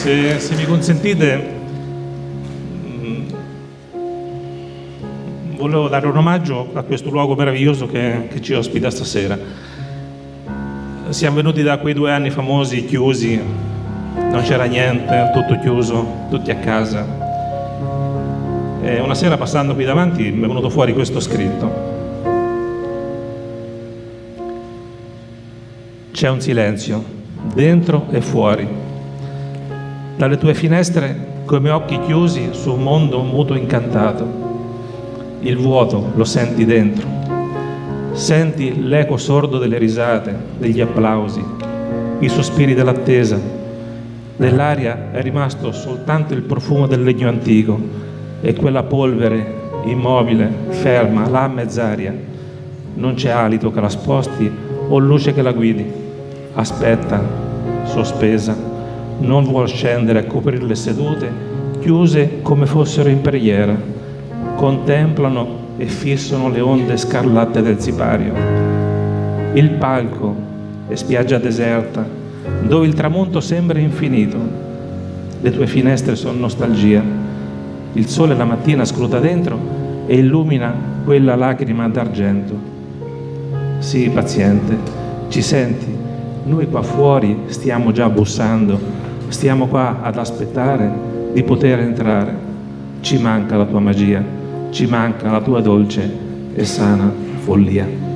Se, se mi consentite, mm, volevo dare un omaggio a questo luogo meraviglioso che, che ci ospita stasera. Siamo venuti da quei due anni famosi chiusi, non c'era niente, tutto chiuso, tutti a casa. E una sera passando qui davanti mi è venuto fuori questo scritto. C'è un silenzio, dentro e fuori dalle tue finestre come occhi chiusi su un mondo muto incantato. Il vuoto lo senti dentro. Senti l'eco sordo delle risate, degli applausi, i sospiri dell'attesa. Nell'aria è rimasto soltanto il profumo del legno antico e quella polvere immobile, ferma, là a mezz'aria. Non c'è alito che la sposti o luce che la guidi. Aspetta, sospesa non vuol scendere a coprire le sedute, chiuse come fossero in preghiera, contemplano e fissano le onde scarlatte del sipario. Il palco è spiaggia deserta, dove il tramonto sembra infinito. Le tue finestre sono nostalgia. Il sole la mattina scruta dentro e illumina quella lacrima d'argento. Sii paziente, ci senti? Noi qua fuori stiamo già bussando stiamo qua ad aspettare di poter entrare. Ci manca la tua magia, ci manca la tua dolce e sana follia.